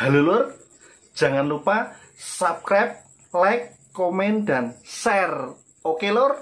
Halo lur, jangan lupa subscribe, like, komen, dan share. Oke lur?